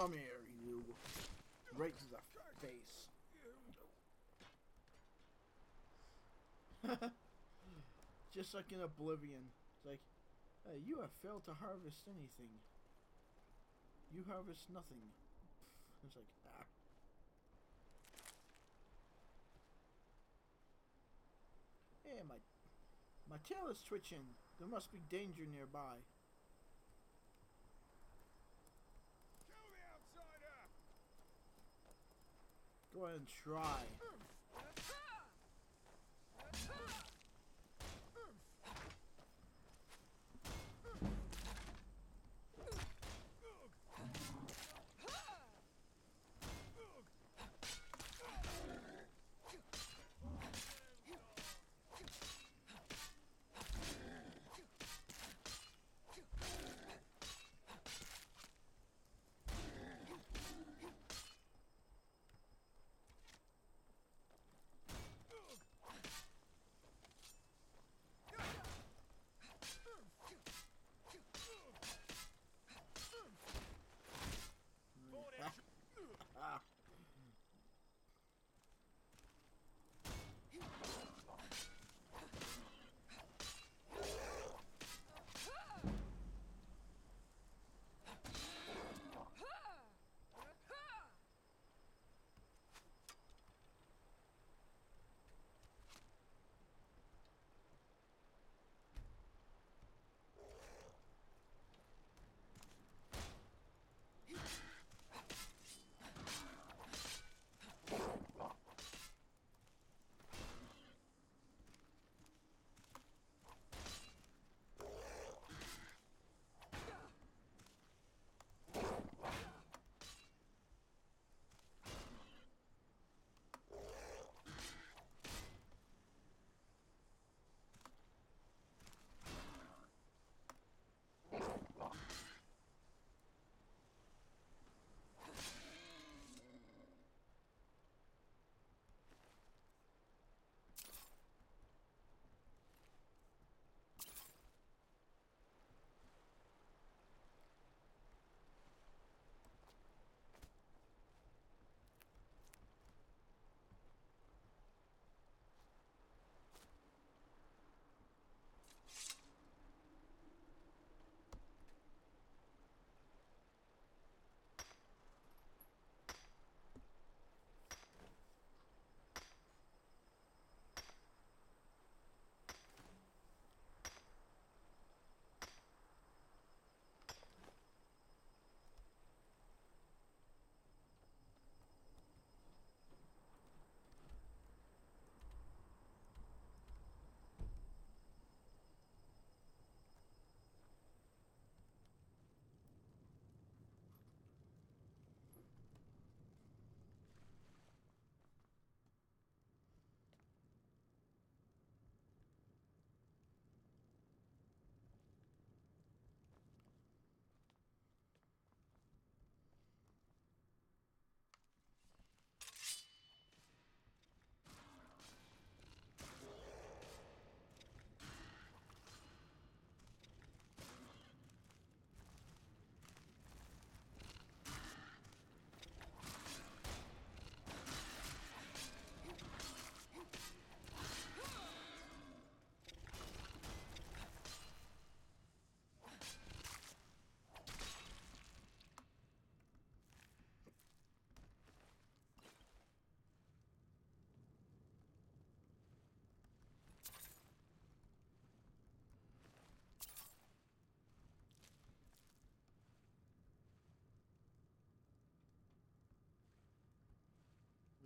Come here, you. Right to the face. Just like in Oblivion. It's like, hey, you have failed to harvest anything. You harvest nothing. It's like, ah. Hey, my, my tail is twitching. There must be danger nearby. Go ahead and try.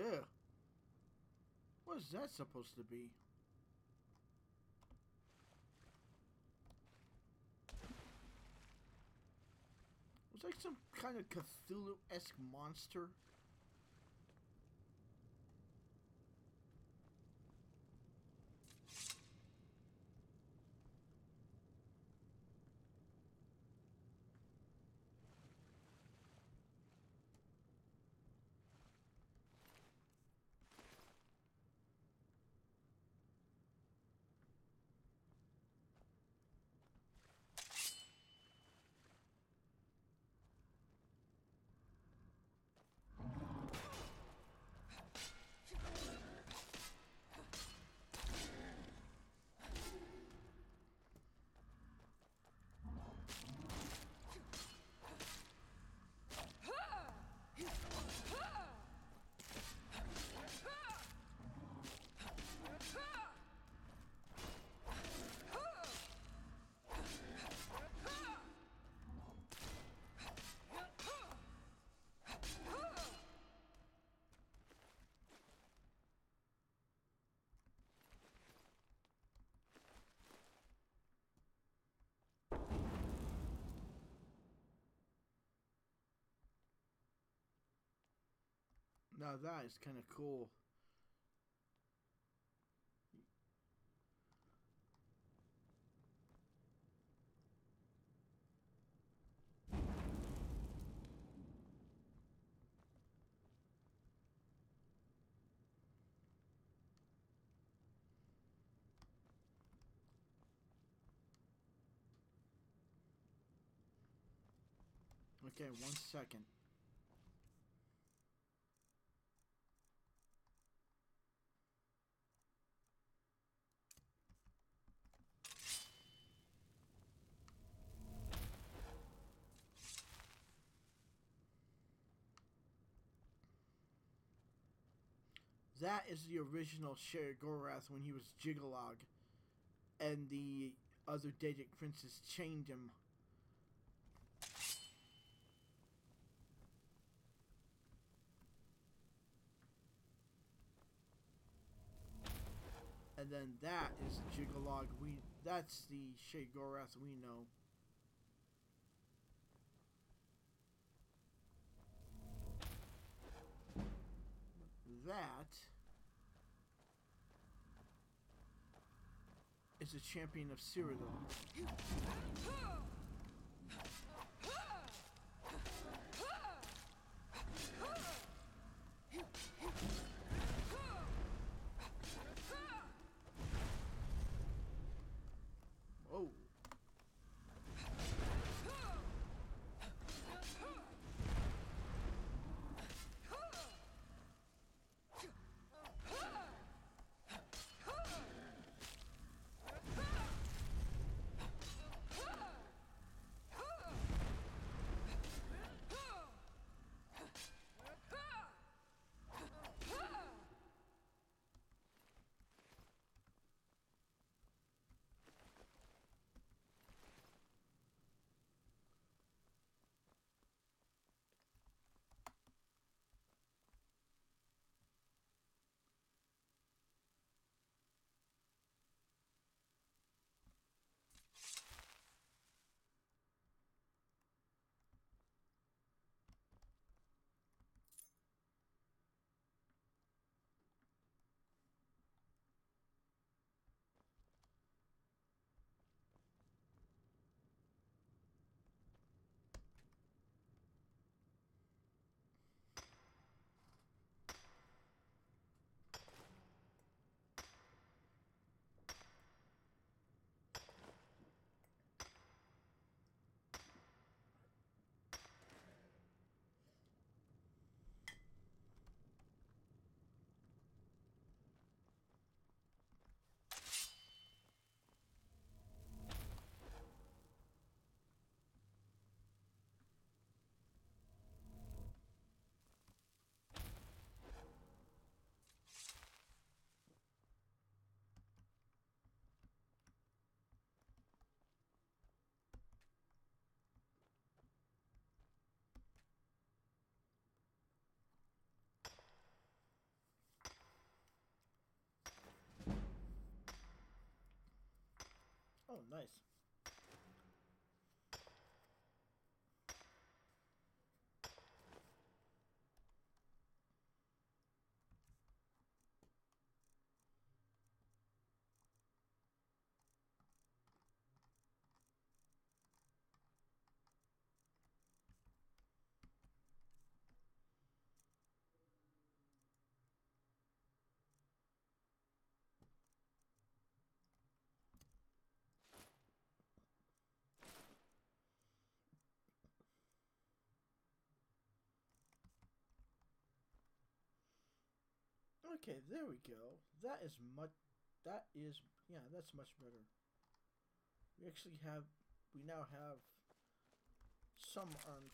Yeah. What is that supposed to be? It was like some kind of Cthulhu-esque monster. That is kind of cool. Okay, one second. That is the original Sheogorath when he was Jyggalag, and the other Daedric princes chained him. And then that is Jyggalag. We that's the Sheogorath we know. That is a champion of Cyrodiil. Nice. Okay, there we go. That is much. That is yeah. That's much better. We actually have. We now have some arm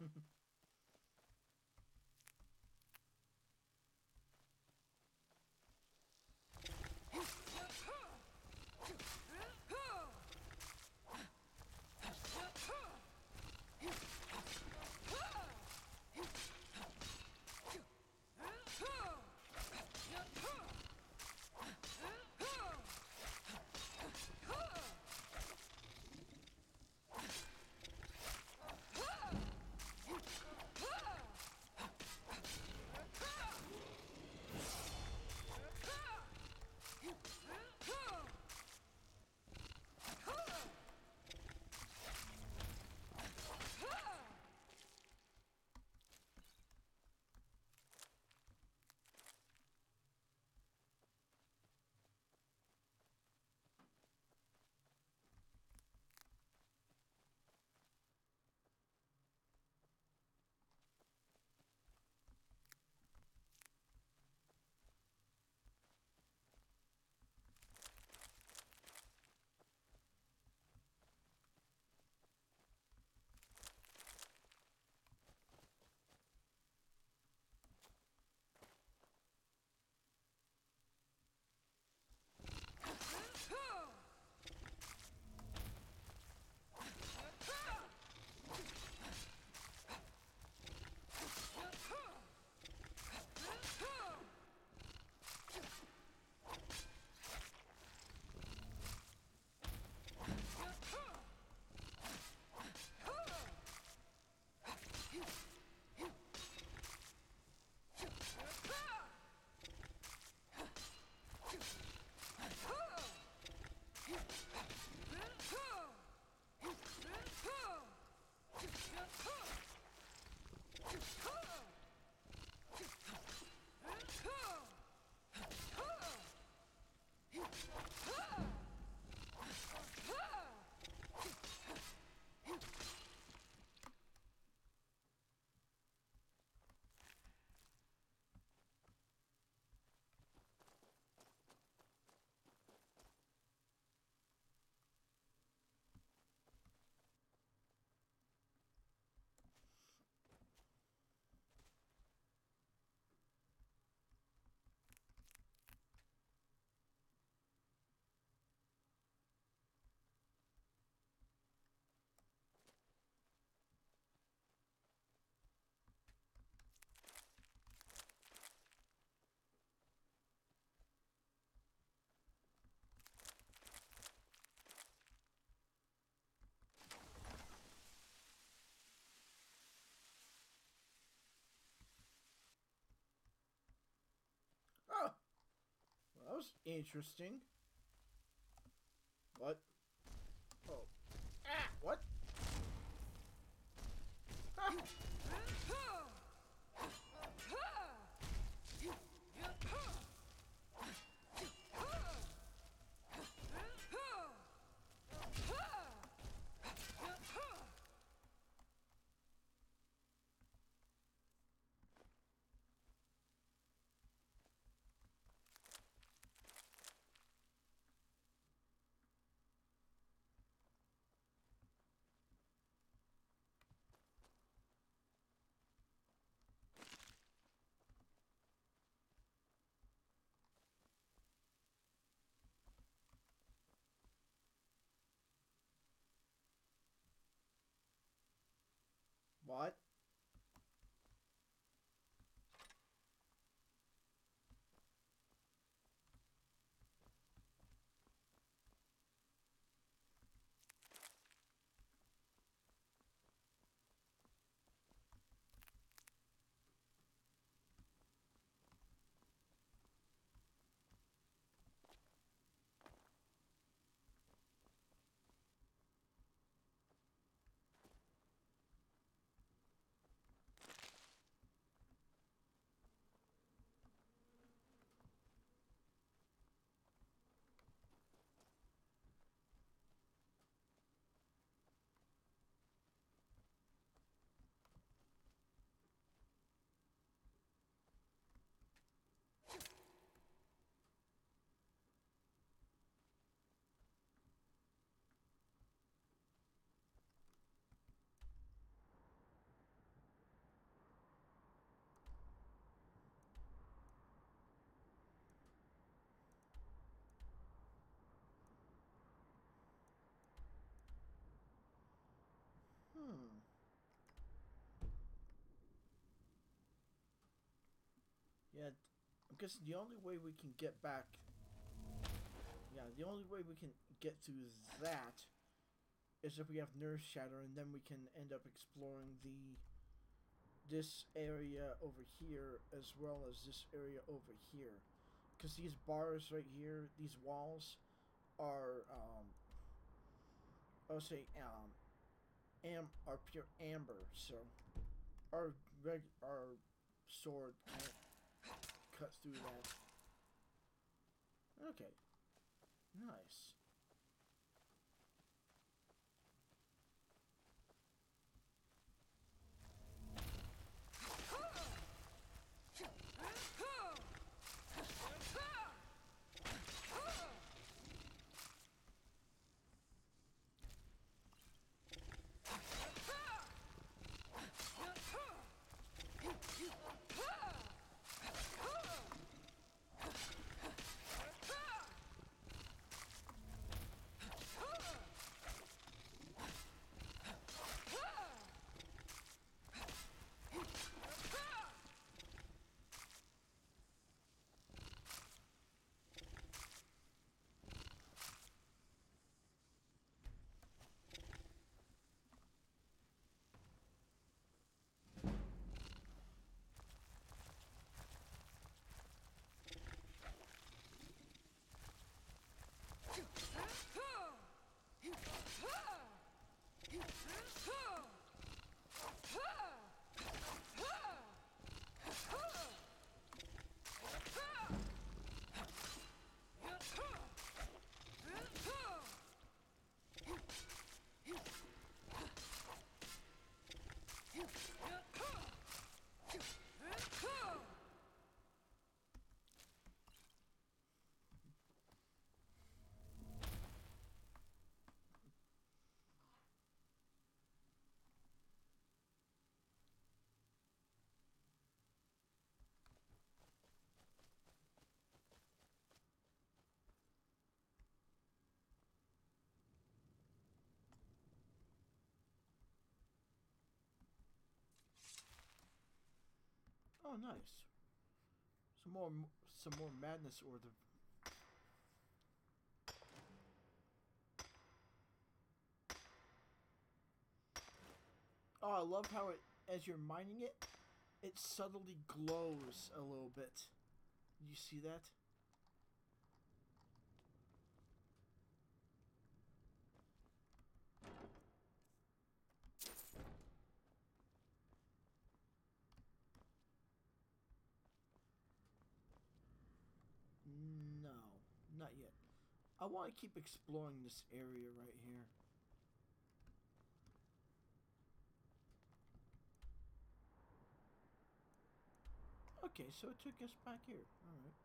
Oh, well, that was interesting. What? Oh, ah, what? Ah. What? Yeah, I'm guessing the only way we can get back. Yeah, the only way we can get to that is if we have Nerve Shatter, and then we can end up exploring the this area over here as well as this area over here. Because these bars right here, these walls, are um, I'll say um, am are pure amber. So our reg our sword cut through that. Okay, nice. Oh, nice. Some more, some more madness or the. Oh, I love how it, as you're mining it, it subtly glows a little bit. You see that? Not yet. I want to keep exploring this area right here. Okay, so it took us back here. Alright.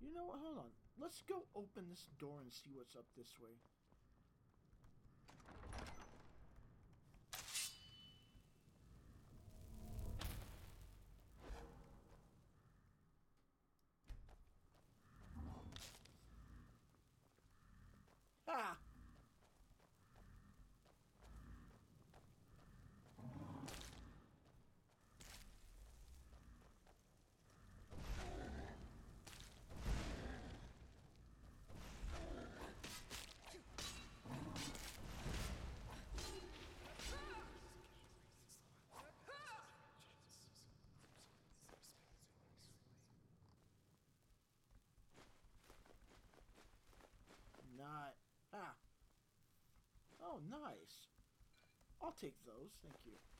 You know what? Hold on. Let's go open this door and see what's up this way. Ah! Not. Ah. Oh, nice. I'll take those. Thank you.